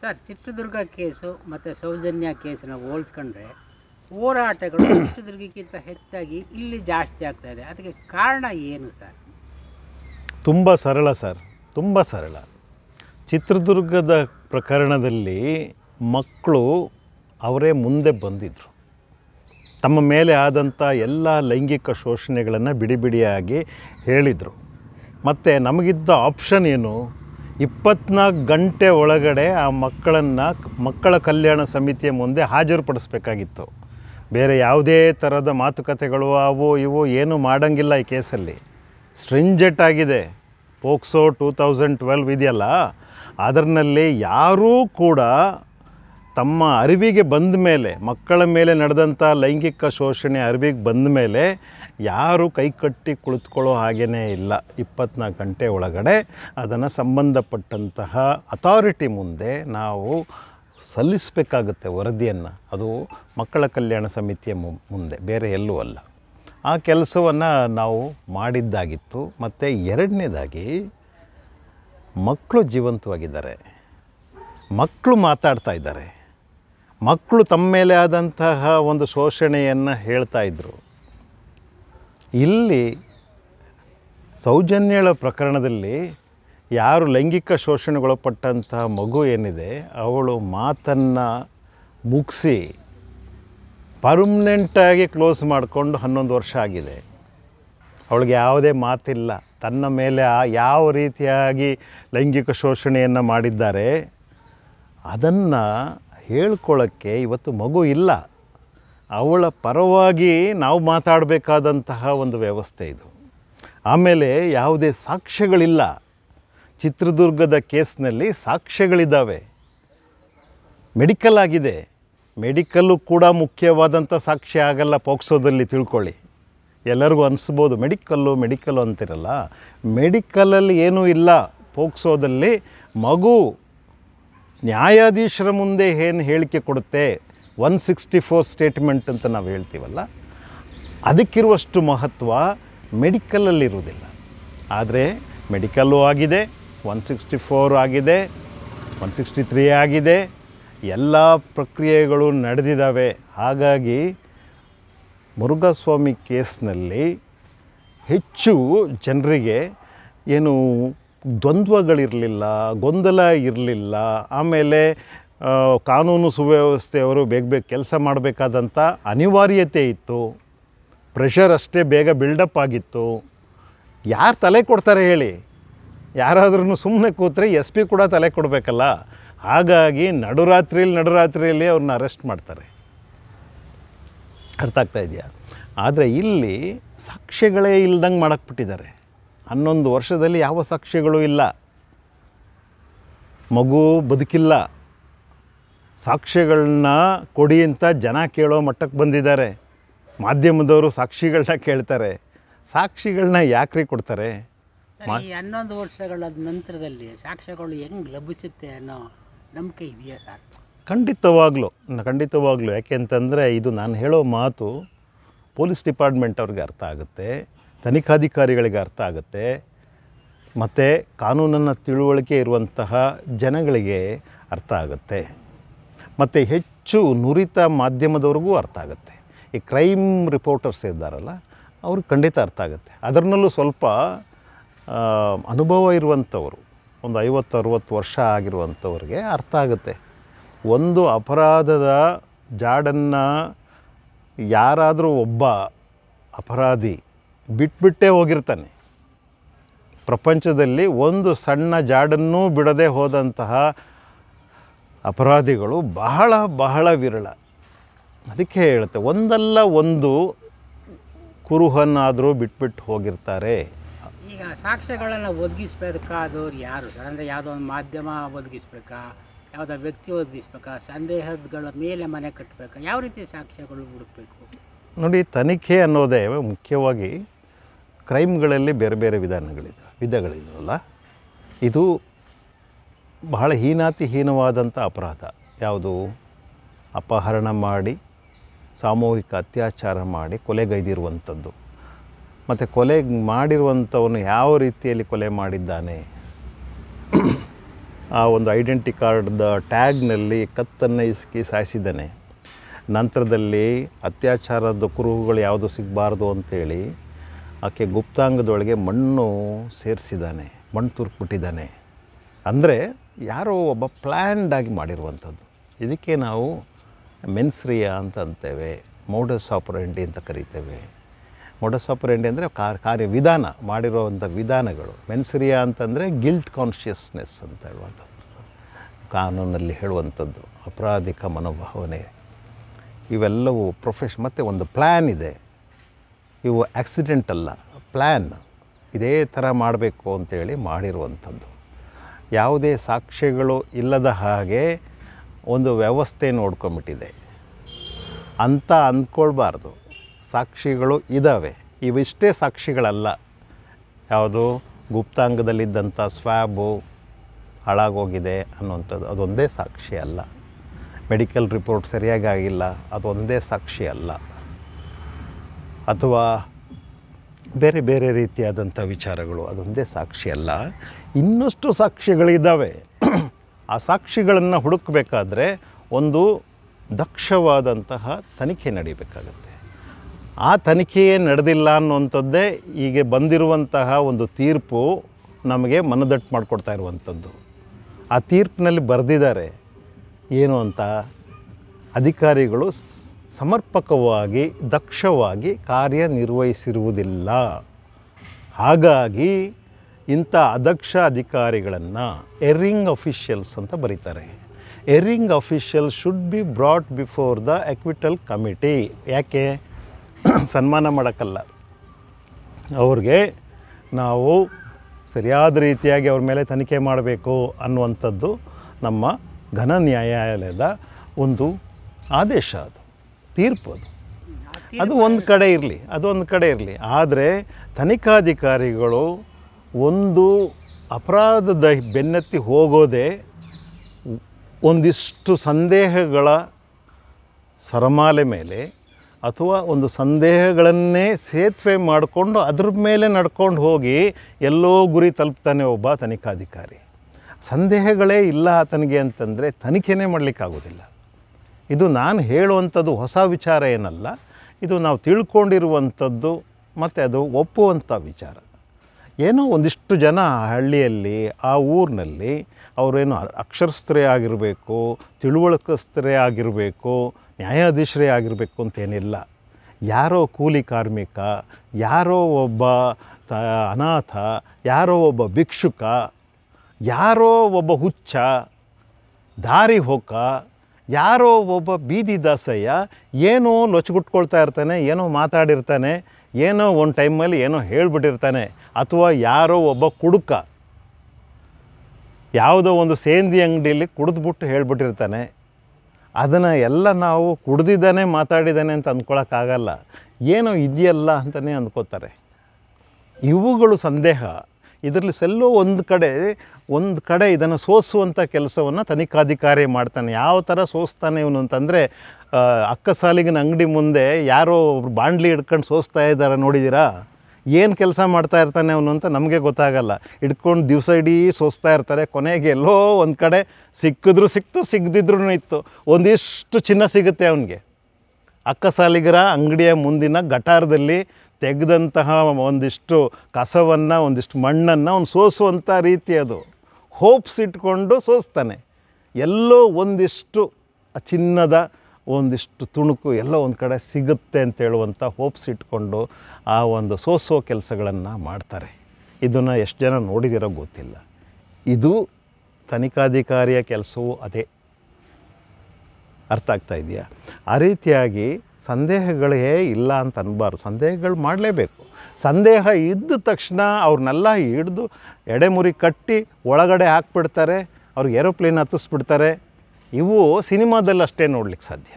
Sir, Chitradurga case ಮತ್ತು ಸೌಜನ್ಯ ಕೇಸನ್ನ ಹೋಲಿಸ್ಕೊಂಡ್ರೆ ಹೋರಾಟಗಳು ಚಿತ್ರದುರ್ಗಕ್ಕಿಂತ ಹೆಚ್ಚಾಗಿ ಇಲ್ಲಿ ಜಾಸ್ತಿ ಆಗ್ತಾ ಇದೆ. ಅದಕ್ಕೆ ಕಾರಣ ಏನು ಸರ್? ತುಂಬ ಸರಳ ಸರ್, ತುಂಬ ಸರಳ. ಚಿತ್ರದುರ್ಗದ ಪ್ರಕರಣದಲ್ಲಿ ಮಕ್ಕಳು ಅವರೇ ಮುಂದೆ ಬಂದಿದ್ದರು ತಮ್ಮ ಮೇಲೆ ಆದಂಥ ಎಲ್ಲ ಲೈಂಗಿಕ ಶೋಷಣೆಗಳನ್ನು ಬಿಡಿ ಬಿಡಿಯಾಗಿ ಹೇಳಿದರು. ಮತ್ತು ನಮಗಿದ್ದ ಆಪ್ಷನ್ ಏನು? ಇಪ್ಪತ್ನಾಲ್ಕು ಗಂಟೆ ಒಳಗಡೆ ಆ ಮಕ್ಕಳನ್ನು, ಮಕ್ಕಳ ಕಲ್ಯಾಣ ಸಮಿತಿಯ ಮುಂದೆ ಹಾಜರುಪಡಿಸ್ಬೇಕಾಗಿತ್ತು. ಬೇರೆ ಯಾವುದೇ ಥರದ ಮಾತುಕತೆಗಳು ಅವು ಇವು ಏನೂ ಮಾಡೋಂಗಿಲ್ಲ ಈ ಕೇಸಲ್ಲಿ. ಸ್ಟ್ರಿಂಜೆಟ್ ಆಗಿದೆ. ಪೋಕ್ಸೋ ಟೂ ತೌಸಂಡ್ ಟ್ವೆಲ್ವ್ ಇದೆಯಲ್ಲ? ಅದರಲ್ಲಿ ಯಾರೂ ಕೂಡ ತಮ್ಮ ಅರಿವಿಗೆ ಬಂದ ಮೇಲೆ, ಮಕ್ಕಳ ಮೇಲೆ ನಡೆದಂಥ ಲೈಂಗಿಕ ಶೋಷಣೆ ಅರಿವಿಗೆ ಬಂದ ಮೇಲೆ ಯಾರು ಕೈಕಟ್ಟಿ ಕುಳಿತುಕೊಳ್ಳೋ ಹಾಗೇ ಇಲ್ಲ. ಇಪ್ಪತ್ನಾಲ್ಕು ಗಂಟೆ ಒಳಗಡೆ ಅದನ್ನು ಸಂಬಂಧಪಟ್ಟಂತಹ ಅಥಾರಿಟಿ ಮುಂದೆ ನಾವು ಸಲ್ಲಿಸಬೇಕಾಗುತ್ತೆ ವರದಿಯನ್ನು. ಅದು ಮಕ್ಕಳ ಕಲ್ಯಾಣ ಸಮಿತಿಯ ಮುಂದೆ, ಬೇರೆ ಎಲ್ಲೂ ಅಲ್ಲ. ಆ ಕೆಲಸವನ್ನು ನಾವು ಮಾಡಿದ್ದಾಗಿತ್ತು. ಮತ್ತು ಎರಡನೇದಾಗಿ ಮಕ್ಕಳು ಜೀವಂತವಾಗಿದ್ದಾರೆ. ಮಕ್ಕಳು ಮಾತಾಡ್ತಾ ಇದ್ದಾರೆ. ಮಕ್ಕಳು ತಮ್ಮ ಮೇಲೆ ಆದಂತಹ ಒಂದು ಶೋಷಣೆಯನ್ನು ಹೇಳ್ತಾ ಇದ್ದರು ಇಲ್ಲಿ ಸೌಜನ್ಯಳ ಪ್ರಕರಣದಲ್ಲಿ ಯಾರು ಲೈಂಗಿಕ ಶೋಷಣೆಗೊಳಪಟ್ಟಂತಹ ಮಗು ಏನಿದೆ, ಅವಳು ಮಾತನ್ನು ಮುಗಿಸಿ ಪರ್ಮನೆಂಟಾಗಿ ಕ್ಲೋಸ್ ಮಾಡಿಕೊಂಡು ಹನ್ನೊಂದು ವರ್ಷ ಆಗಿದೆ. ಅವಳಿಗೆ ಯಾವುದೇ ಮಾತಿಲ್ಲ. ತನ್ನ ಮೇಲೆ ಯಾವ ರೀತಿಯಾಗಿ ಲೈಂಗಿಕ ಶೋಷಣೆಯನ್ನು ಮಾಡಿದ್ದಾರೆ, ಅದನ್ನು ಹೇಳ್ಕೊಳ್ಳೋಕ್ಕೆ ಇವತ್ತು ಮಗು ಇಲ್ಲ. ಅವಳ ಪರವಾಗಿ ನಾವು ಮಾತಾಡಬೇಕಾದಂತಹ ಒಂದು ವ್ಯವಸ್ಥೆ ಇದು. ಆಮೇಲೆ ಯಾವುದೇ ಸಾಕ್ಷ್ಯಗಳಿಲ್ಲ. ಚಿತ್ರದುರ್ಗದ ಕೇಸ್ನಲ್ಲಿ ಸಾಕ್ಷ್ಯಗಳಿದ್ದಾವೆ ಮೆಡಿಕಲ್ ಆಗಿದೆ. ಮೆಡಿಕಲ್ಲು ಕೂಡ ಮುಖ್ಯವಾದಂಥ ಸಾಕ್ಷ್ಯ ಆಗಲ್ಲ ಪೋಕ್ಸೋದಲ್ಲಿ ತಿಳ್ಕೊಳ್ಳಿ. ಎಲ್ಲರಿಗೂ ಅನಿಸ್ಬೋದು ಮೆಡಿಕಲ್ಲು ಮೆಡಿಕಲ್ಲು ಅಂತಿರಲ್ಲ. ಮೆಡಿಕಲಲ್ಲಿ ಏನೂ ಇಲ್ಲ ಪೋಕ್ಸೋದಲ್ಲಿ ಮಗು ನ್ಯಾಯಾಧೀಶರ ಮುಂದೆ ಏನು ಹೇಳಿಕೆ ಕೊಡುತ್ತೆ? ಒನ್ ಸಿಕ್ಸ್ಟಿ ಫೋರ್ ಸ್ಟೇಟ್ಮೆಂಟ್ ಅಂತ ನಾವು ಹೇಳ್ತೀವಲ್ಲ, ಅದಕ್ಕಿರುವಷ್ಟು ಮಹತ್ವ ಮೆಡಿಕಲಲ್ಲಿರುವುದಿಲ್ಲ. ಆದರೆ ಮೆಡಿಕಲ್ಲು ಆಗಿದೆ ಒನ್ ಸಿಕ್ಸ್ಟಿ ಫೋರ್ ಆಗಿದೆ ಒನ್ ಸಿಕ್ಸ್ಟಿ ತ್ರೀ ಆಗಿದೆ, ಎಲ್ಲ ಪ್ರಕ್ರಿಯೆಗಳು ನಡೆದಿದ್ದಾವೆ ಹಾಗಾಗಿ ಮುರುಘಾಸ್ವಾಮಿ ಕೇಸ್ನಲ್ಲಿ ಹೆಚ್ಚು ಜನರಿಗೆ ಏನು ದ್ವಂದ್ವಗಳಿರಲಿಲ್ಲ, ಗೊಂದಲ ಇರಲಿಲ್ಲ, ಆಮೇಲೆ ಕಾನೂನು ಸುವ್ಯವಸ್ಥೆಯವರು ಬೇಗ ಬೇಗ ಕೆಲಸ ಮಾಡಬೇಕಾದಂಥ ಅನಿವಾರ್ಯತೆ ಇತ್ತು. ಪ್ರೆಷರ್ ಅಷ್ಟೇ ಬೇಗ ಬಿಲ್ಡಪ್ ಆಗಿತ್ತು. ಯಾರು ತಲೆ ಕೊಡ್ತಾರೆ ಹೇಳಿ? ಯಾರಾದ್ರೂ ಸುಮ್ಮನೆ ಕೂತ್ರೆ ಎಸ್ ಪಿ ಕೂಡ ತಲೆ ಕೊಡಬೇಕಲ್ಲ? ಹಾಗಾಗಿ ನಡುರಾತ್ರಿಯಲ್ಲಿ ನಡುರಾತ್ರಿಯಲ್ಲಿ ಅವ್ರನ್ನ ಅರೆಸ್ಟ್ ಮಾಡ್ತಾರೆ. ಅರ್ಥ ಆಗ್ತಾ ಇದೆಯಾ? ಆದರೆ ಇಲ್ಲಿ ಸಾಕ್ಷ್ಯಗಳೇ ಇಲ್ದಂಗೆ ಮಾಡಕ್ಬಿಟ್ಟಿದ್ದಾರೆ ಹನ್ನೊಂದು ವರ್ಷದಲ್ಲಿ ಯಾವ ಸಾಕ್ಷ್ಯಗಳು ಇಲ್ಲ. ಮಗು ಬದುಕಿಲ್ಲ. ಸಾಕ್ಷ್ಯಗಳನ್ನ ಕೊಡಿ ಅಂತ ಜನ ಕೇಳೋ ಮಟ್ಟಕ್ಕೆ ಬಂದಿದ್ದಾರೆ. ಮಾಧ್ಯಮದವರು ಸಾಕ್ಷಿಗಳನ್ನ ಕೇಳ್ತಾರೆ. ಸಾಕ್ಷಿಗಳನ್ನ ಯಾಕ್ರಿ ಕೊಡ್ತಾರೆ? ಹನ್ನೊಂದು ವರ್ಷಗಳ ನಂತರದಲ್ಲಿ ಸಾಕ್ಷ್ಯಗಳು ಹೆಂಗೆ ಲಭಿಸುತ್ತೆ ಅನ್ನೋ ನಂಬಿಕೆ ಇದೆಯಾ ಸರ್? ಖಂಡಿತವಾಗ್ಲೂ ಖಂಡಿತವಾಗ್ಲು ಖಂಡಿತವಾಗ್ಲೂ. ಯಾಕೆ ಅಂತಂದರೆ ಇದು ನಾನು ಹೇಳೋ ಮಾತು ಪೊಲೀಸ್ ಡಿಪಾರ್ಟ್ಮೆಂಟ್ ಅವ್ರಿಗೆ ಅರ್ಥ ಆಗುತ್ತೆ. ತನಿಖಾಧಿಕಾರಿಗಳಿಗೆ ಅರ್ಥ ಆಗುತ್ತೆ. ಮತ್ತು ಕಾನೂನನ್ನು ತಿಳುವಳಿಕೆ ಇರುವಂತಹ ಜನಗಳಿಗೆ ಅರ್ಥ ಆಗುತ್ತೆ. ಮತ್ತು ಹೆಚ್ಚು ನುರಿತ ಮಾಧ್ಯಮದವ್ರಿಗೂ ಅರ್ಥ ಆಗುತ್ತೆ. ಈ ಕ್ರೈಮ್ ರಿಪೋರ್ಟರ್ಸ್ ಇದ್ದಾರಲ್ಲ, ಅವ್ರಿಗೆ ಖಂಡಿತ ಅರ್ಥ ಆಗುತ್ತೆ. ಅದರಲ್ಲೂ ಸ್ವಲ್ಪ ಅನುಭವ ಇರುವಂಥವರು, ಒಂದು ಐವತ್ತು ಅರುವತ್ತು ವರ್ಷ ಆಗಿರುವಂಥವ್ರಿಗೆ ಅರ್ಥ ಆಗುತ್ತೆ. ಒಂದು ಅಪರಾಧದ ಜಾಡನ್ನು ಯಾರಾದರೂ ಒಬ್ಬ ಅಪರಾಧಿ ಬಿಟ್ಬಿಟ್ಟೇ ಹೋಗಿರ್ತಾನೆ. ಪ್ರಪಂಚದಲ್ಲಿ ಒಂದು ಸಣ್ಣ ಜಾಡನ್ನೂ ಬಿಡದೆ ಹೋದಂತಹ ಅಪರಾಧಿಗಳು ಬಹಳ ಬಹಳ ವಿರಳ. ಅದಕ್ಕೆ ಹೇಳುತ್ತೆ ಒಂದಲ್ಲ ಒಂದು ಕುರುಹನ್ನಾದರೂ ಬಿಟ್ಬಿಟ್ಟು ಹೋಗಿರ್ತಾರೆ. ಈಗ ಸಾಕ್ಷ್ಯಗಳನ್ನು ಒದಗಿಸ್ಬೇಕಾದವ್ರು ಯಾರು ಸರ್? ಅಂದರೆ ಯಾವುದೋ ಒಂದು ಮಾಧ್ಯಮ ಒದಗಿಸ್ಬೇಕಾ? ಯಾವುದೋ ವ್ಯಕ್ತಿ ಒದಗಿಸ್ಬೇಕಾ? ಸಂದೇಹಗಳ ಮೇಲೆ ಮನೆ ಕಟ್ಟಬೇಕಾ ಯಾವ ರೀತಿ ಸಾಕ್ಷ್ಯಗಳು ಹುಡುಕಬೇಕು? ನೋಡಿ ತನಿಖೆ ಅನ್ನೋದೇ ಮುಖ್ಯವಾಗಿ ಕ್ರೈಮ್ಗಳಲ್ಲಿ ಬೇರೆ ಬೇರೆ ವಿಧಾನಗಳಿದೆ ವಿಧಗಳಿದವಲ್ಲ ಇದು ಬಹಳ ಹೀನಾತಿಹೀನವಾದಂಥ ಅಪರಾಧ. ಯಾವುದು? ಅಪಹರಣ ಮಾಡಿ, ಸಾಮೂಹಿಕ ಅತ್ಯಾಚಾರ ಮಾಡಿ ಕೊಲೆಗೈದಿರುವಂಥದ್ದು. ಮತ್ತು ಕೊಲೆ ಮಾಡಿರುವಂಥವನು ಯಾವ ರೀತಿಯಲ್ಲಿ ಕೊಲೆ ಮಾಡಿದ್ದಾನೆ? ಆ ಒಂದು ಐಡೆಂಟಿ ಕಾರ್ಡ್ದ ಟ್ಯಾಗ್ನಲ್ಲಿ ಕತ್ತನ್ನು ಇಸ್ಕಿ ಸಾಯಿಸಿದ್ದಾನೆ. ನಂತರದಲ್ಲಿ ಅತ್ಯಾಚಾರದ ಕುರುಹುಗಳು ಯಾವುದು ಸಿಗಬಾರ್ದು ಅಂತೇಳಿ ಆಕೆ ಗುಪ್ತಾಂಗದೊಳಗೆ ಮಣ್ಣು ಸೇರಿಸಿದ್ದಾನೆ, ಮಣ್ಣು ತುರ್ಕ್ಬಿಟ್ಟಿದ್ದಾನೆ. ಅಂದರೆ ಯಾರೋ ಒಬ್ಬ ಪ್ಲ್ಯಾಂಡ್ ಆಗಿ ಮಾಡಿರುವಂಥದ್ದು. ಇದಕ್ಕೆ ನಾವು ಮೆನ್ಸ್ರಿಯ ಅಂತ ಅಂತೇವೆ, ಮೋಡಸ್ ಆಪರೆಂಡಿ ಅಂತ ಕರಿತೇವೆ. ಮೋಡಸ್ ಆಪರೆಂಡಿ ಅಂದರೆ ಕಾರ್ ಕಾರ್ಯ ವಿಧಾನ ಮಾಡಿರುವಂಥ ವಿಧಾನಗಳು. ಮೆನ್ಸ್ರಿಯ ಅಂತಂದರೆ ಗಿಲ್ಟ್ ಕಾನ್ಷಿಯಸ್ನೆಸ್ ಅಂತ ಹೇಳುವಂಥದ್ದು. ಕಾನೂನಲ್ಲಿ ಹೇಳುವಂಥದ್ದು, ಅಪರಾಧಿಕ ಮನೋಭಾವನೆ. ಇವೆಲ್ಲವೂ ಪ್ರೊಫೆಷ್, ಮತ್ತು ಒಂದು ಪ್ಲ್ಯಾನ್ ಇದೆ. ಇವು ಆಕ್ಸಿಡೆಂಟ್ ಅಲ್ಲ ಪ್ಲ್ಯಾನ್ ಇದೇ ಥರ ಮಾಡಬೇಕು ಅಂತೇಳಿ ಮಾಡಿರುವಂಥದ್ದು. ಯಾವುದೇ ಸಾಕ್ಷ್ಯಗಳು ಇಲ್ಲದ ಹಾಗೆ ಒಂದು ವ್ಯವಸ್ಥೆ ನೋಡ್ಕೊಂಬಿಟ್ಟಿದೆ ಅಂತ ಅಂದ್ಕೊಳ್ಬಾರ್ದು. ಸಾಕ್ಷಿಗಳು ಇದ್ದಾವೆ ಇವಿಷ್ಟೇ ಸಾಕ್ಷಿಗಳಲ್ಲ ಯಾವುದು? ಗುಪ್ತಾಂಗದಲ್ಲಿದ್ದಂಥ ಸ್ವ್ಯಾಬು ಹಾಳಾಗೋಗಿದೆ ಅನ್ನುವಂಥದ್ದು. ಅದೊಂದೇ ಸಾಕ್ಷಿ ಅಲ್ಲ. ಮೆಡಿಕಲ್ ರಿಪೋರ್ಟ್ ಸರಿಯಾಗಿ ಆಗಿಲ್ಲ. ಅದೊಂದೇ ಸಾಕ್ಷಿ ಅಲ್ಲ. ಅಥವಾ ಬೇರೆ ಬೇರೆ ರೀತಿಯಾದಂಥ ವಿಚಾರಗಳು, ಅದೊಂದೇ ಸಾಕ್ಷಿ ಅಲ್ಲ. ಇನ್ನಷ್ಟು ಸಾಕ್ಷಿಗಳಿದ್ದಾವೆ ಆ ಸಾಕ್ಷಿಗಳನ್ನು ಹುಡುಕಬೇಕಾದ್ರೆ ಒಂದು ದಕ್ಷವಾದಂತಹ ತನಿಖೆ ನಡೀಬೇಕಾಗತ್ತೆ. ಆ ತನಿಖೆಯೇ ನಡೆದಿಲ್ಲ ಅನ್ನುವಂಥದ್ದೇ ಹೀಗೆ ಬಂದಿರುವಂತಹ ಒಂದು ತೀರ್ಪು ನಮಗೆ ಮನದಟ್ಟು ಮಾಡಿಕೊಡ್ತಾ ಇರುವಂಥದ್ದು. ಆ ತೀರ್ಪಿನಲ್ಲಿ ಬರೆದಿದ್ದಾರೆ. ಏನು ಅಂತ? ಅಧಿಕಾರಿಗಳು ಸಮರ್ಪಕವಾಗಿ, ದಕ್ಷವಾಗಿ ಕಾರ್ಯನಿರ್ವಹಿಸಿರುವುದಿಲ್ಲ. ಹಾಗಾಗಿ ಇಂಥ ಅದಕ್ಷ ಅಧಿಕಾರಿಗಳನ್ನು ಎರ್ರಿಂಗ್ ಅಫಿಷಿಯಲ್ಸ್ ಅಂತ ಬರೀತಾರೆ. Erring official should be brought before the acquittal committee ಯಾಕೆ? ಸನ್ಮಾನ ಮಾಡೋಕ್ಕಲ್ಲ. ಅವ್ರಿಗೆ ನಾವು ಸರಿಯಾದ ರೀತಿಯಾಗಿ ಅವ್ರ ಮೇಲೆ ತನಿಖೆ ಮಾಡಬೇಕು ಅನ್ನುವಂಥದ್ದು ನಮ್ಮ ಘನ ನ್ಯಾಯಾಲಯದ ಒಂದು ಆದೇಶ ಅದು. ತೀರ್ಪು ಅದು ಅದು ಒಂದು ಕಡೆ ಇರಲಿ ಅದೊಂದು ಕಡೆ ಇರಲಿ. ಆದರೆ ತನಿಖಾಧಿಕಾರಿಗಳು ಒಂದು ಅಪರಾಧದ ಬೆನ್ನತ್ತಿ ಹೋಗೋದೇ ಒಂದಿಷ್ಟು ಸಂದೇಹಗಳ ಸರಮಾಲೆ ಮೇಲೆ ಅಥವಾ ಒಂದು ಸಂದೇಹಗಳನ್ನೇ ಸೇತುವೆ ಮಾಡಿಕೊಂಡು ಅದ್ರ ಮೇಲೆ ನಡ್ಕೊಂಡು ಹೋಗಿ ಎಲ್ಲೋ ಗುರಿ ತಲುಪ್ತಾನೆ ಒಬ್ಬ ತನಿಖಾಧಿಕಾರಿ. ಸಂದೇಹಗಳೇ ಇಲ್ಲ ಆತನಿಗೆ ಅಂತಂದರೆ ತನಿಖೆನೇ ಮಾಡಲಿಕ್ಕಾಗೋದಿಲ್ಲ. ಇದು ನಾನು ಹೇಳುವಂಥದ್ದು ಹೊಸ ವಿಚಾರ ಏನಲ್ಲ, ಇದು ನಾವು ತಿಳ್ಕೊಂಡಿರುವಂಥದ್ದು ಮತ್ತು ಅದು ಒಪ್ಪುವಂಥ ವಿಚಾರ. ಏನೋ ಒಂದಿಷ್ಟು ಜನ ಹಳ್ಳಿಯಲ್ಲಿ, ಆ ಊರಿನಲ್ಲಿ ಅವರೇನು ಅಕ್ಷರಸ್ಥರೇ ಆಗಿರಬೇಕು, ತಿಳುವಳಿಕಸ್ಥರೇ ಆಗಿರಬೇಕು, ನ್ಯಾಯಾಧೀಶರೇ ಆಗಿರಬೇಕು ಅಂತೇನಿಲ್ಲ. ಯಾರೋ ಕೂಲಿ ಕಾರ್ಮಿಕ, ಯಾರೋ ಒಬ್ಬ ತ, ಅನಾಥ, ಯಾರೋ ಒಬ್ಬ ಭಿಕ್ಷುಕ, ಯಾರೋ ಒಬ್ಬ ಹುಚ್ಚ, ದಾರಿ ಹೋಕ ಯಾರೋ ಒಬ್ಬ ಬೀದಿ ದಾಸಯ್ಯ ಏನೋ ಲೊಚ್ಗುಟ್ಕೊಳ್ತಾ ಇರ್ತಾನೆ, ಏನೋ ಮಾತಾಡಿರ್ತಾನೆ, ಏನೋ ಒಂದು ಟೈಮಲ್ಲಿ ಏನೋ ಹೇಳ್ಬಿಟ್ಟಿರ್ತಾನೆ, ಅಥವಾ ಯಾರೋ ಒಬ್ಬ ಕುಡುಕ, ಯಾವುದೋ ಒಂದು ಸೇಂದಿ ಅಂಗಡಿಯಲ್ಲಿ ಕುಡಿದ್ಬಿಟ್ಟು ಹೇಳ್ಬಿಟ್ಟಿರ್ತಾನೆ. ಅದನ್ನು ಎಲ್ಲ ನಾವು ಕುಡ್ದಿದ್ದಾನೆ, ಮಾತಾಡಿದ್ದಾನೆ ಅಂತ ಅಂದ್ಕೊಳಕ್ಕಾಗಲ್ಲ. ಏನೋ ಇದೆಯಲ್ಲ ಅಂತಲೇ ಅಂದ್ಕೋತಾರೆ. ಇವುಗಳು ಸಂದೇಹ. ಇದರಲ್ಲಿ ಸೆಲ್ಲೋ ಒಂದು ಕಡೆ ಒಂದು ಕಡೆ ಇದನ್ನು ಸೋಸುವಂಥ ಕೆಲಸವನ್ನು ತನಿಖಾಧಿಕಾರಿ ಮಾಡ್ತಾನೆ. ಯಾವ ಥರ ಸೋಸ್ತಾನೆ ಇವನು ಅಂತಂದರೆ ಅಕ್ಕ ಸಾಲಿಗಿನ ಅಂಗಡಿ ಮುಂದೆ ಯಾರೋ ಒಬ್ರು ಬಾಂಡ್ಲಿ ಹಿಡ್ಕೊಂಡು ಸೋಸ್ತಾ ಇದ್ದಾರೆ ನೋಡಿದ್ದೀರಾ ಏನು ಕೆಲಸ ಮಾಡ್ತಾ ಇರ್ತಾನೆ ಅವನು ಅಂತ ನಮಗೆ ಗೊತ್ತಾಗಲ್ಲ. ಹಿಡ್ಕೊಂಡು ದಿವಸ ಇಡೀ ಸೋಸ್ತಾ ಇರ್ತಾರೆ. ಕೊನೆಗೆ ಎಲ್ಲೋ ಒಂದು ಕಡೆ ಸಿಕ್ಕಿದ್ರು ಸಿಕ್ತು ಸಿಗದಿದ್ರೂ ಇತ್ತು. ಒಂದಿಷ್ಟು ಚಿನ್ನ ಸಿಗುತ್ತೆ ಅವನಿಗೆ. ಅಕ್ಕ ಸಾಲಿಗರ ಅಂಗಡಿಯ ಮುಂದಿನ ಗಟಾರದಲ್ಲಿ ತೆಗೆದಂತಹ ಒಂದಿಷ್ಟು ಕಸವನ್ನು, ಒಂದಿಷ್ಟು ಮಣ್ಣನ್ನು ಅವನು ಸೋಸುವಂಥ ರೀತಿ ಅದು. ಹೋಪ್ಸ್ ಇಟ್ಕೊಂಡು ಸೋಸ್ತಾನೆ. ಎಲ್ಲೋ ಒಂದಿಷ್ಟು ಚಿನ್ನದ ಒಂದಿಷ್ಟು ತುಣುಕು ಎಲ್ಲೋ ಒಂದು ಕಡೆ ಸಿಗುತ್ತೆ ಅಂತ ಹೇಳುವಂಥ ಹೋಪ್ಸ್ ಇಟ್ಕೊಂಡು ಆ ಒಂದು ಸೋಸೋ ಕೆಲಸಗಳನ್ನು ಮಾಡ್ತಾರೆ. ಇದನ್ನು ಎಷ್ಟು ಜನ ನೋಡಿದಿರೋ ಗೊತ್ತಿಲ್ಲ. ಇದು ತನಿಖಾಧಿಕಾರಿಯ ಕೆಲಸವೂ ಅದೇ. ಅರ್ಥ ಆಗ್ತಾ ಇದೆಯಾ? ಆ ರೀತಿಯಾಗಿ ಸಂದೇಹಗಳೇ ಇಲ್ಲ ಅಂತ ಅನ್ಬಾರ್ದು. ಸಂದೇಹಗಳು ಮಾಡಲೇಬೇಕು. ಸಂದೇಹ ಇದ್ದ ತಕ್ಷಣ ಅವ್ರನ್ನೆಲ್ಲ ಹಿಡಿದು ಎಡೆಮುರಿ ಕಟ್ಟಿ ಒಳಗಡೆ ಹಾಕ್ಬಿಡ್ತಾರೆ ಅವ್ರಿಗೆ ಏರೋಪ್ಲೇನ್ ಹತ್ತಿಸ್ಬಿಡ್ತಾರೆ. ಇವು ಸಿನಿಮಾದಲ್ಲಿ ಅಷ್ಟೇ ನೋಡ್ಲಿಕ್ಕೆ ಸಾಧ್ಯ.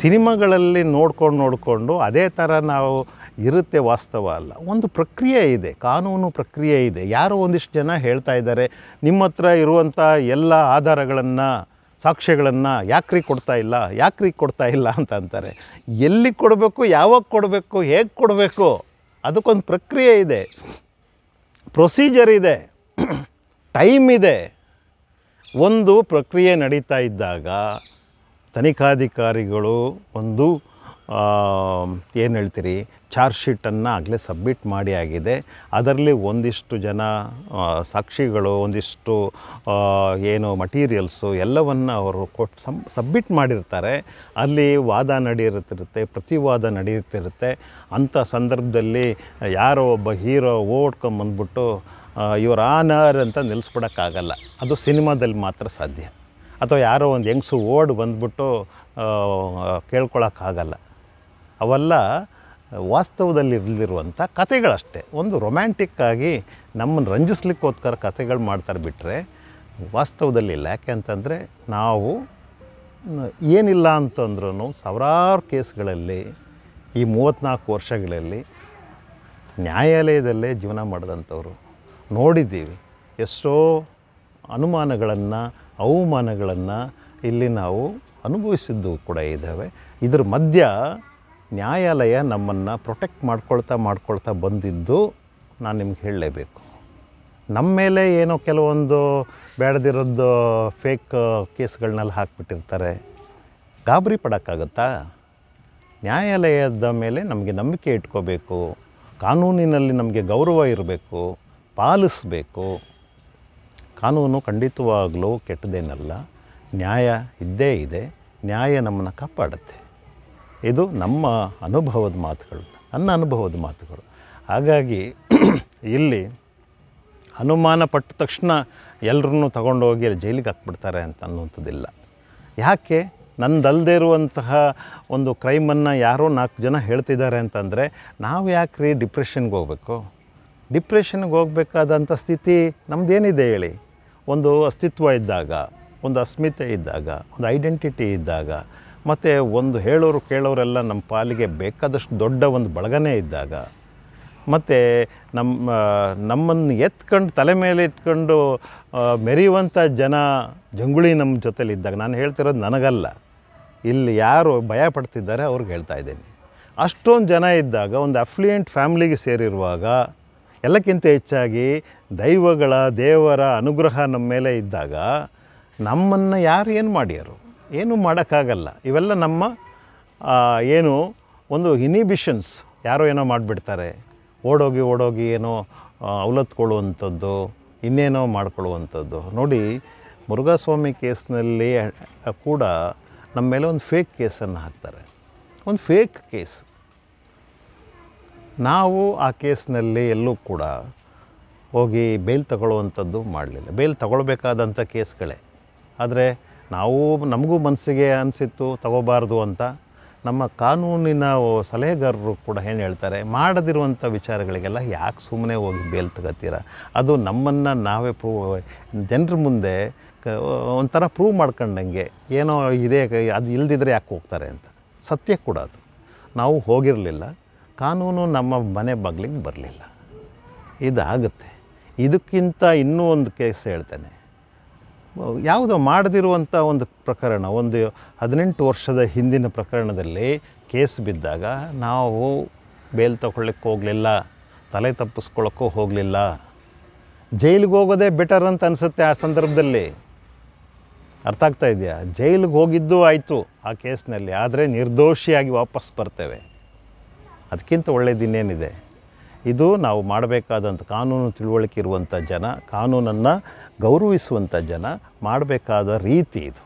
ಸಿನಿಮಾಗಳಲ್ಲಿ ನೋಡ್ಕೊಂಡು ನೋಡಿಕೊಂಡು ಅದೇ ಥರ ನಾವು ಇರುತ್ತೆ ವಾಸ್ತವ ಅಲ್ಲ. ಒಂದು ಪ್ರಕ್ರಿಯೆ ಇದೆ, ಕಾನೂನು ಪ್ರಕ್ರಿಯೆ ಇದೆ. ಯಾರೋ ಒಂದಿಷ್ಟು ಜನ ಹೇಳ್ತಾ ಇದ್ದಾರೆ, ನಿಮ್ಮ ಹತ್ರ ಇರುವಂಥ ಎಲ್ಲ ಆಧಾರಗಳನ್ನು ಸಾಕ್ಷ್ಯಗಳನ್ನು ಯಾಕ್ರಿ ಕೊಡ್ತಾ ಇಲ್ಲ, ಯಾಕ್ರಿ ಕೊಡ್ತಾ ಇಲ್ಲ ಅಂತ ಅಂತಾರೆ. ಎಲ್ಲಿ ಕೊಡಬೇಕು, ಯಾವಾಗ ಕೊಡಬೇಕು, ಹೇಗೆ ಕೊಡಬೇಕು, ಅದಕ್ಕೊಂದು ಪ್ರಕ್ರಿಯೆ ಇದೆ. ಪ್ರೊಸೀಜರ್ ಇದೆ. ಟೈಮ್ ಇದೆ. ಒಂದು ಪ್ರಕ್ರಿಯೆ ನಡೀತಾ ಇದ್ದಾಗ ತನಿಖಾಧಿಕಾರಿಗಳು ಒಂದು ಏನು ಹೇಳ್ತೀರಿ? ಚಾರ್ಜ್ ಶೀಟನ್ನು ಆಗಲೇ ಸಬ್ಮಿಟ್ ಮಾಡಿ ಆಗಿದೆ. ಅದರಲ್ಲಿ ಒಂದಿಷ್ಟು ಜನ ಸಾಕ್ಷಿಗಳು, ಒಂದಿಷ್ಟು ಏನು ಮಟೀರಿಯಲ್ಸು ಎಲ್ಲವನ್ನು ಅವರು ಕೊಟ್ಟು ಸಮ್ ಸಬ್ಮಿಟ್ ಮಾಡಿರ್ತಾರೆ. ಅಲ್ಲಿ ವಾದ ನಡೆಯುತ್ತಿರುತ್ತೆ, ಪ್ರತಿವಾದ ನಡೆಯುತ್ತಿರುತ್ತೆ. ಅಂಥ ಸಂದರ್ಭದಲ್ಲಿ ಯಾರೋ ಒಬ್ಬ ಹೀರೋ ಓಡ್ಕೊಂಬಂದ್ಬಿಟ್ಟು ಇವರ ಆನರ್ ಅಂತ ನಿಲ್ಲಿಸ್ಬಿಡೋಕ್ಕಾಗಲ್ಲ ಅದು ಸಿನಿಮಾದಲ್ಲಿ ಮಾತ್ರ ಸಾಧ್ಯ. ಅಥವಾ ಯಾರೋ ಒಂದು ಹೆಂಗಸು ಓಡ್ ಬಂದ್ಬಿಟ್ಟು ಕೇಳ್ಕೊಳಕ್ಕಾಗಲ್ಲ. ಅವೆಲ್ಲ ವಾಸ್ತವದಲ್ಲಿ ಇರಲಿರುವಂಥ ಕತೆಗಳಷ್ಟೇ ಒಂದು ರೊಮ್ಯಾಂಟಿಕ್ಕಾಗಿ ನಮ್ಮನ್ನು ರಂಜಿಸ್ಲಿಕ್ಕೋಸ್ಕರ ಕಥೆಗಳು ಮಾಡ್ತಾರೆ ಬಿಟ್ಟರೆ ವಾಸ್ತವದಲ್ಲಿ ಇಲ್ಲ. ಯಾಕೆ ಅಂತಂದರೆ ನಾವು ಏನಿಲ್ಲ ಅಂತಂದ್ರೂ ಸಾವಿರಾರು ಕೇಸ್ಗಳಲ್ಲಿ ಈ ಮೂವತ್ತ್ನಾಲ್ಕು ವರ್ಷಗಳಲ್ಲಿ ನ್ಯಾಯಾಲಯದಲ್ಲೇ ಜೀವನ ಮಾಡಿದಂಥವ್ರು ನೋಡಿದ್ದೀವಿ. ಎಷ್ಟೋ ಅನುಮಾನಗಳನ್ನು, ಅವಮಾನಗಳನ್ನು ಇಲ್ಲಿ ನಾವು ಅನುಭವಿಸಿದ್ದು ಕೂಡ ಇದ್ದಾವೆ. ಇದ್ರ ಮಧ್ಯ ನ್ಯಾಯಾಲಯ ನಮ್ಮನ್ನು ಪ್ರೊಟೆಕ್ಟ್ ಮಾಡ್ಕೊಳ್ತಾ ಮಾಡ್ಕೊಳ್ತಾ ಬಂದಿದ್ದು ನಾನು ನಿಮ್ಗೆ ಹೇಳಲೇಬೇಕು. ನಮ್ಮ ಮೇಲೆ ಏನೋ ಕೆಲವೊಂದು ಬೇಡದಿರೋದು ಫೇಕ್ ಕೇಸ್ಗಳನ್ನೆಲ್ಲ ಹಾಕ್ಬಿಟ್ಟಿರ್ತಾರೆ. ಗಾಬರಿ ಪಡೋಕ್ಕಾಗತ್ತಾ? ನ್ಯಾಯಾಲಯದ ಮೇಲೆ ನಮಗೆ ನಂಬಿಕೆ ಇಟ್ಕೋಬೇಕು. ಕಾನೂನಿನಲ್ಲಿ ನಮಗೆ ಗೌರವ ಇರಬೇಕು. ಪಾಲಿಸಬೇಕು. ಕಾನೂನು ಖಂಡಿತವಾಗಲೂ ಕೆಟ್ಟದೇನಲ್ಲ. ನ್ಯಾಯ ಇದ್ದೇ ಇದೆ. ನ್ಯಾಯ ನಮ್ಮನ್ನು ಕಾಪಾಡುತ್ತೆ. ಇದು ನಮ್ಮ ಅನುಭವದ ಮಾತುಗಳು, ನನ್ನ ಅನುಭವದ ಮಾತುಗಳು. ಹಾಗಾಗಿ ಇಲ್ಲಿ ಅನುಮಾನ ಪಟ್ಟ ತಕ್ಷಣ ಎಲ್ಲರನ್ನೂ ತಗೊಂಡೋಗಿ ಅಲ್ಲಿ ಜೈಲಿಗೆ ಹಾಕ್ಬಿಡ್ತಾರೆ ಅಂತ ಅನ್ನುವಂಥದ್ದಿಲ್ಲ. ಯಾಕೆ? ನನ್ನದಲ್ಲದೆ ಇರುವಂತಹ ಒಂದು ಕ್ರೈಮನ್ನು ಯಾರೋ ನಾಲ್ಕು ಜನ ಹೇಳ್ತಿದ್ದಾರೆ ಅಂತಂದರೆ, ನಾವು ಯಾಕೆ ರೀ ಡಿಪ್ರೆಷನ್ಗೆ ಹೋಗಬೇಕು? ಡಿಪ್ರೆಷನ್ಗೆ ಹೋಗಬೇಕಾದಂಥ ಸ್ಥಿತಿ ನಮ್ಮದೇನಿದೆ ಹೇಳಿ? ಒಂದು ಅಸ್ತಿತ್ವ ಇದ್ದಾಗ, ಒಂದು ಅಸ್ಮಿತೆ ಇದ್ದಾಗ, ಒಂದು ಐಡೆಂಟಿಟಿ ಇದ್ದಾಗ ಮತ್ತು ಒಂದು ಹೇಳೋರು ಕೇಳೋರೆಲ್ಲ ನಮ್ಮ ಪಾಲಿಗೆ ಬೇಕಾದಷ್ಟು ದೊಡ್ಡ ಒಂದು ಬಳಗನೇ ಇದ್ದಾಗ, ಮತ್ತು ನಮ್ಮ, ನಮ್ಮನ್ನು ಎತ್ಕೊಂಡು ತಲೆ ಮೇಲೆ ಇಟ್ಕೊಂಡು ಮೆರೆಯುವಂಥ ಜನ ಜಂಗುಳಿ ನಮ್ಮ ಜೊತೆಲಿದ್ದಾಗ ನಾನು ಹೇಳ್ತಿರೋದು ನನಗಲ್ಲ. ಇಲ್ಲಿ ಯಾರು ಭಯ ಪಡ್ತಿದ್ದಾರೆ ಅವ್ರಿಗೆ ಹೇಳ್ತಾ ಇದ್ದೀನಿ. ಅಷ್ಟೊಂದು ಜನ ಇದ್ದಾಗ, ಒಂದು ಅಫ್ಲುಯೆಂಟ್ ಫ್ಯಾಮ್ಲಿಗೆ ಸೇರಿರುವಾಗ, ಎಲ್ಲಕ್ಕಿಂತ ಹೆಚ್ಚಾಗಿ ದೈವಗಳ, ದೇವರ ಅನುಗ್ರಹ ನಮ್ಮ ಮೇಲೆ ಇದ್ದಾಗ, ನಮ್ಮನ್ನು ಯಾರು ಏನು ಮಾಡ್ಯಾರು? ಏನೂ ಮಾಡೋಕ್ಕಾಗಲ್ಲ. ಇವೆಲ್ಲ ನಮ್ಮ ಏನು ಒಂದು ಇನಿಬಿಷನ್ಸ್ ಯಾರೋ ಏನೋ ಮಾಡಿಬಿಡ್ತಾರೆ. ಓಡೋಗಿ ಓಡೋಗಿ ಏನೋ ಅವಲತ್ಕೊಳ್ಳುವಂಥದ್ದು, ಇನ್ನೇನೋ ಮಾಡಿಕೊಳ್ಳುವಂಥದ್ದು. ನೋಡಿ, ಮುರುಘಾಸ್ವಾಮಿ ಕೇಸ್ನಲ್ಲಿ ಕೂಡ ನಮ್ಮ ಮೇಲೆ ಒಂದು ಫೇಕ್ ಕೇಸನ್ನು ಹಾಕ್ತಾರೆ. ಒಂದು ಫೇಕ್ ಕೇಸ್. ನಾವು ಆ ಕೇಸ್ನಲ್ಲಿ ಎಲ್ಲೂ ಕೂಡ ಹೋಗಿ ಬೇಲ್ ತಗೊಳ್ಳುವಂಥದ್ದು ಮಾಡಲಿಲ್ಲ. ಬೇಲ್ ತಗೊಳ್ಬೇಕಾದಂಥ ಕೇಸ್ಗಳೇ. ಆದರೆ ನಾವು ನಮಗೂ ಮನಸ್ಸಿಗೆ ಅನಿಸಿತ್ತು, ತಗೋಬಾರ್ದು ಅಂತ. ನಮ್ಮ ಕಾನೂನಿನ ಸಲಹೆಗಾರರು ಕೂಡ ಏನು ಹೇಳ್ತಾರೆ ಮಾಡದಿರುವಂಥ ವಿಚಾರಗಳಿಗೆಲ್ಲ ಯಾಕೆ ಸುಮ್ಮನೆ ಹೋಗಿ ಬೇಲ್ ತಗೋತೀರ? ಅದು ನಮ್ಮನ್ನು ನಾವೇ ಪ್ರೂವ್ ಜನರ ಮುಂದೆ ಒಂಥರ ಪ್ರೂವ್ ಮಾಡ್ಕೊಂಡಂಗೆ ಏನೋ ಇದೇ, ಅದು ಇಲ್ದಿದ್ರೆ ಯಾಕೆ ಹೋಗ್ತಾರೆ ಅಂತ. ಸತ್ಯ ಕೂಡ ಅದು. ನಾವು ಹೋಗಿರಲಿಲ್ಲ. ಕಾನೂನು ನಮ್ಮ ಮನೆ ಬಗ್ಲಿಗೆ ಬರಲಿಲ್ಲ. ಇದಾಗುತ್ತೆ. ಇದಕ್ಕಿಂತ ಇನ್ನೂ ಒಂದು ಕೇಸ್ ಹೇಳ್ತೇನೆ. ಯಾವುದೋ ಮಾಡದಿರುವಂಥ ಒಂದು ಪ್ರಕರಣ, ಒಂದು ಹದಿನೆಂಟು ವರ್ಷದ ಹಿಂದಿನ ಪ್ರಕರಣದಲ್ಲಿ ಕೇಸ್ ಬಿದ್ದಾಗ ನಾವು ಬೇಲ್ ತಗೊಳ್ಳಿಕ್ಕೆ ಹೋಗಲಿಲ್ಲ, ತಲೆ ತಪ್ಪಿಸ್ಕೊಳ್ಳೋಕ್ಕೂ ಹೋಗಲಿಲ್ಲ. ಜೈಲಿಗೆ ಹೋಗೋದೇ ಬೆಟರ್ ಅಂತ ಅನಿಸುತ್ತೆ ಆ ಸಂದರ್ಭದಲ್ಲಿ. ಅರ್ಥ ಆಗ್ತಾ ಇದೆಯಾ? ಜೈಲಿಗೆ ಹೋಗಿದ್ದು ಆಯಿತು ಆ ಕೇಸ್ನಲ್ಲಿ, ಆದರೆ ನಿರ್ದೋಷಿಯಾಗಿ ವಾಪಸ್ ಬರ್ತೇವೆ. ಅದಕ್ಕಿಂತ ಒಳ್ಳೆಯದಿನ್ನೇನಿದೆ ಇದು ನಾವು ಮಾಡಬೇಕಾದಂಥ ಕಾನೂನು ತಿಳುವಳಿಕೆ ಇರುವಂಥ ಜನ ಕಾನೂನನ್ನು ಗೌರವಿಸುವಂಥ ಜನ ಮಾಡಬೇಕಾದ ರೀತಿ ಇದು.